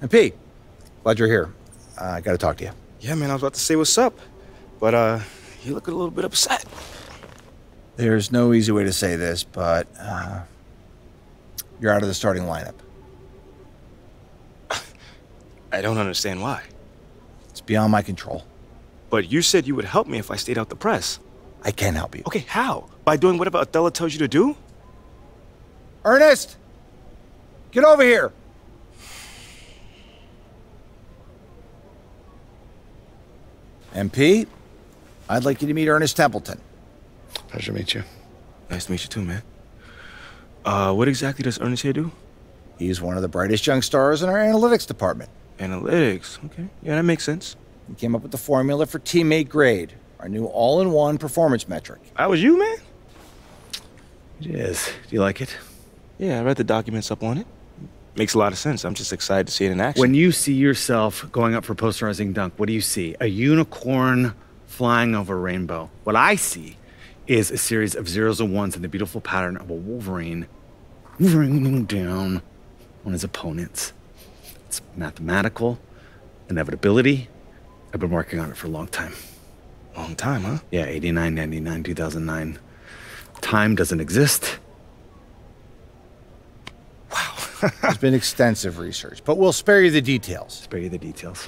And P, glad you're here. Uh, I got to talk to you. Yeah, man, I was about to say what's up, but uh, you look a little bit upset. There's no easy way to say this, but uh, you're out of the starting lineup. I don't understand why. It's beyond my control. But you said you would help me if I stayed out the press. I can help you. Okay, how? By doing whatever Othello tells you to do? Ernest! Get over here! MP, I'd like you to meet Ernest Templeton. Pleasure to meet you. Nice to meet you too, man. Uh, what exactly does Ernest here do? He's one of the brightest young stars in our analytics department. Analytics. Okay. Yeah, that makes sense. He came up with the formula for teammate grade, our new all-in-one performance metric. That was you, man? It is. Do you like it? Yeah, I read the documents up on it. Makes a lot of sense. I'm just excited to see it in action. When you see yourself going up for posterizing dunk, what do you see? A unicorn flying over a rainbow. What I see is a series of zeros and ones in the beautiful pattern of a Wolverine raining down on his opponents. It's mathematical, inevitability. I've been working on it for a long time. Long time, huh? Yeah, 89, 99, 2009. Time doesn't exist. There's been extensive research, but we'll spare you the details. Spare you the details.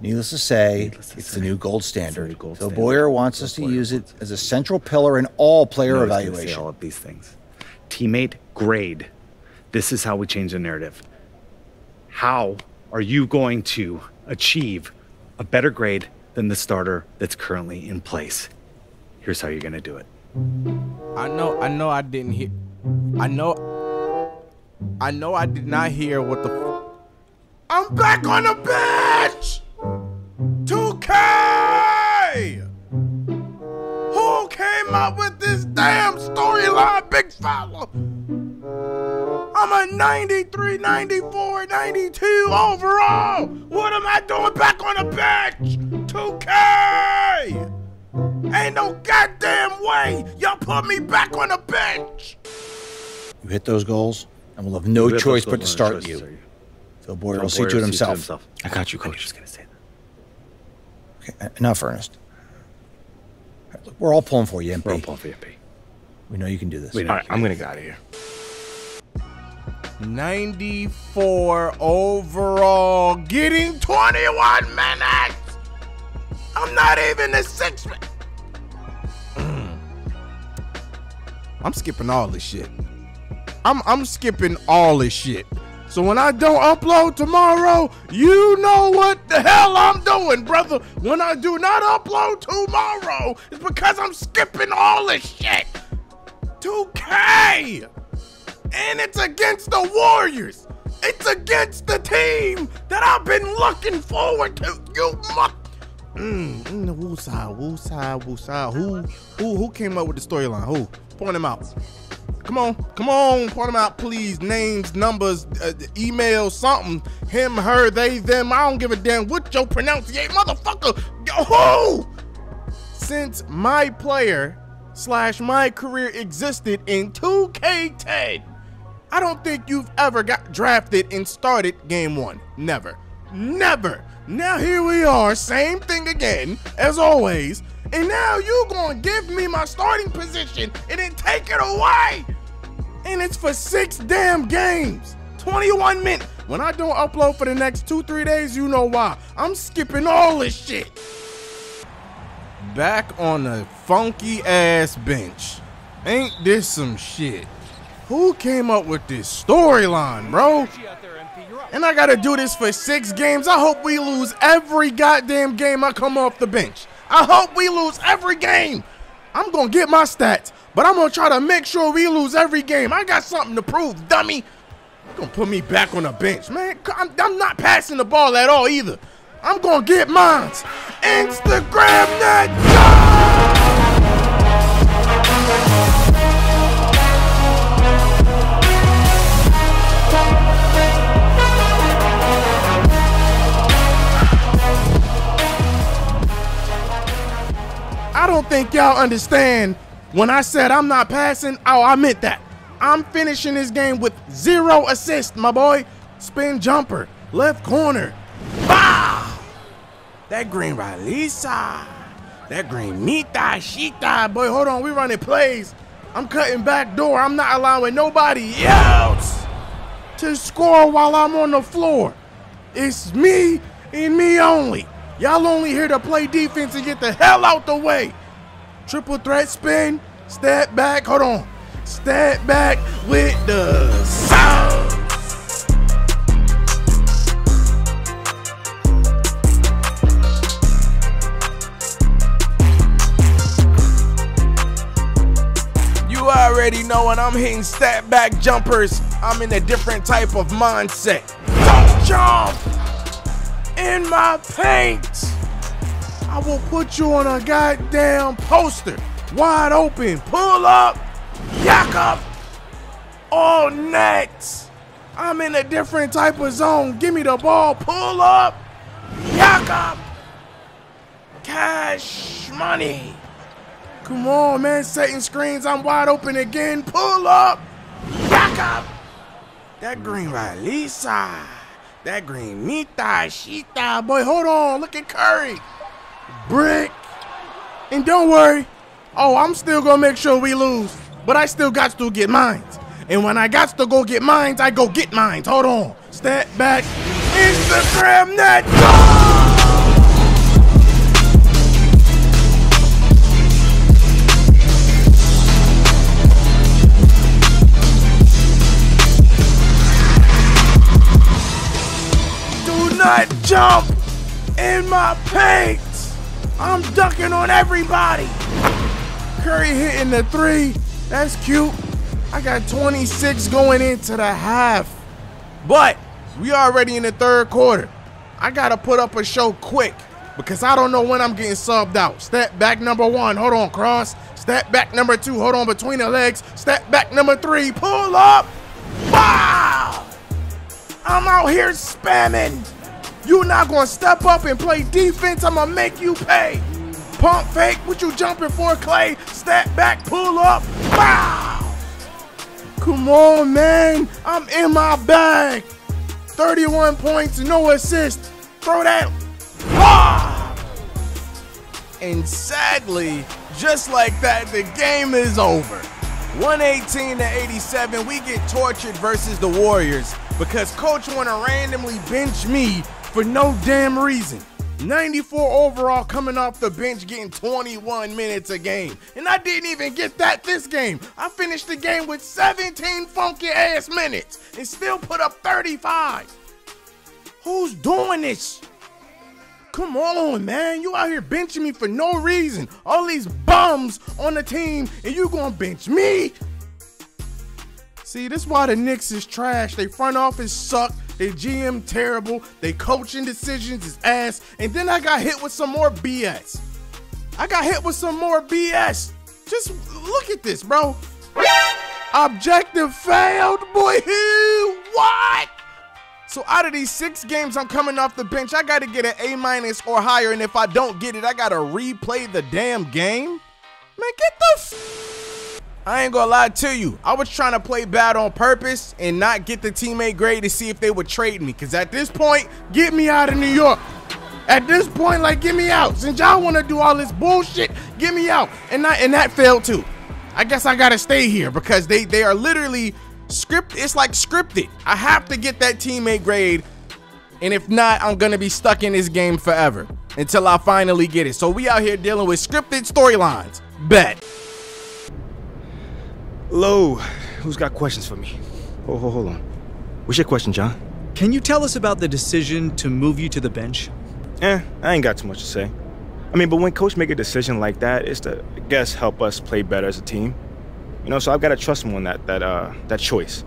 Needless to say, Needless to it's say, the new gold it's the new standard. gold Phil standard. Boyer wants us to Boyer use it as a central pillar in all player No, I was gonna evaluation. all of these things. Teammate grade. This is how we change the narrative. How are you going to achieve a better grade than the starter that's currently in place? Here's how you're going to do it. I know, I know I didn't hear. I know. I know I did not hear what the. F- I'm back on the bench! 2K! Who came up with this damn storyline, big fella? I'm a 93, 94, 92 overall! What am I doing back on the bench? 2K! Ain't no goddamn way y'all put me back on the bench! You hit those goals, and we'll have no You choice those but to start no you. Phil Boyer Phil will see to it will himself. I got you, I was coach. just going to say that. Okay, enough, Ernest. All right, look, we're all pulling for you, MP. We're all pulling for you, P. We know you can do this. We know. All right, I'm gonna get out of here. 94 overall, getting 21 minutes! I'm not even the six. man. Mm. I'm skipping all this shit. I'm I'm skipping all this shit. So when I don't upload tomorrow, you know what the hell I'm doing, brother. When I do not upload tomorrow, it's because I'm skipping all this shit. 2K! And it's against the Warriors. It's against the team that I've been looking forward to. You muck. Mm, mm, woo side, woo side, woo side. Who, who, who came up with the storyline? Who? Point them out. Come on, come on, point them out, please. Names, numbers, uh, email, something. Him, her, they, them. I don't give a damn what your pronunciation, motherfucker. Yo, Who? Since my player slash my career existed in 2K10, I don't think you've ever got drafted and started game one. Never. Never. Now here we are, same thing again, as always. And now you gonna give me my starting position and then take it away. And it's for six damn games. 21 minutes. When I don't upload for the next two, three days, you know why. I'm skipping all this shit. Back on a funky ass bench. Ain't this some shit? Who came up with this storyline, bro? And I gotta do this for six games. I hope we lose every goddamn game I come off the bench. I hope we lose every game. I'm gonna get my stats, but I'm gonna try to make sure we lose every game. I got something to prove, dummy. You gonna put me back on the bench, man? I'm, I'm not passing the ball at all either. I'm gonna get mines. Instagram that. I don't think y'all understand when I said I'm not passing. Oh, I meant that. I'm finishing this game with zero assist, my boy. Spin jumper. left corner. Wow! That green Ralisa. That green Mita Shita. Boy, hold on, we running plays. I'm cutting back door. I'm not allowing nobody else to score while I'm on the floor. It's me and me only. Y'all only here to play defense and get the hell out the way. Triple threat spin, step back, hold on. Step back with the sound. You already know when I'm hitting step back jumpers, I'm in a different type of mindset. Don't jump in my paint. I will put you on a goddamn poster, wide open. Pull up, yak up, all net. I'm in a different type of zone. Give me the ball, pull up, yak up, cash money. Come on, man, setting screens. I'm wide open again. Pull up, yak up. That green Ralisa. That green Mita Shita. Boy, hold on. Look at Curry. Brick. And don't worry. Oh, I'm still gonna make sure we lose. But I still got to get mines. And when I got to go get mines, I go get mines. Hold on. Step back. Instagram. Do not jump in my paint. I'm ducking on everybody. Curry hitting the three. That's cute. I got 26 going into the half. But we already in the third quarter. I gotta put up a show quick because I don't know when I'm getting subbed out. Step back number one, hold on, cross. Step back number two, hold on between the legs. Step back number three, pull up. Wow! I'm out here spamming. You not gonna step up and play defense. I'm gonna make you pay. Pump fake, what you jumping for, Clay? Step back, pull up. Wow! Come on, man. I'm in my bag. 31 points, no assist. Throw that. Wow! And sadly, just like that, the game is over. 118 to 87, we get tortured versus the Warriors because coach want to randomly bench me for no damn reason. 94 overall coming off the bench getting 21 minutes a game. And I didn't even get that this game. I finished the game with 17 funky ass minutes and still put up 35. Who's doing this? Come on, man. You out here benching me for no reason. All these bums on the team, and you gonna bench me? See, this why the Knicks is trash. They front office suck. They GM terrible. They coaching decisions is ass. And then I got hit with some more BS. I got hit with some more BS. Just look at this, bro. Objective failed, boy. What? So out of these six games I'm coming off the bench, I got to get an A minus or higher. And if I don't get it, I got to replay the damn game. Man, get the I ain't gonna lie to you. I was trying to play bad on purpose and not get the teammate grade to see if they would trade me. Cause at this point, get me out of New York. At this point, like, get me out. Since y'all wanna do all this bullshit, get me out. And not, and that failed too. I guess I gotta stay here because they they are literally script. It's like scripted. I have to get that teammate grade, and if not, I'm gonna be stuck in this game forever until I finally get it. So we out here dealing with scripted storylines. Bet. Lo, who's got questions for me? Oh, hold, hold on. What's your question, John? Can you tell us about the decision to move you to the bench? Eh, I ain't got too much to say. I mean, but when coach make a decision like that, it's to, I guess, help us play better as a team. You know, so I've got to trust him on that that uh that choice.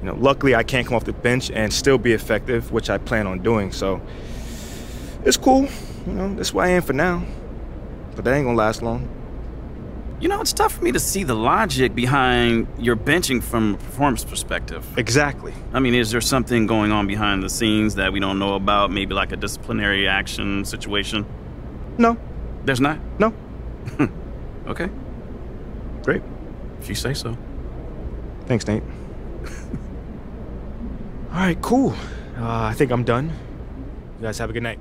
You know, luckily I can't come off the bench and still be effective, which I plan on doing. So it's cool. You know, that's where I am for now. But that ain't gonna last long. You know, it's tough for me to see the logic behind your benching from a performance perspective. Exactly. I mean, is there something going on behind the scenes that we don't know about? Maybe like a disciplinary action situation? No, There's not? no. Okay, Great. if you say so. Thanks, Nate. All right, cool. Uh, I think I'm done. You guys have a good night.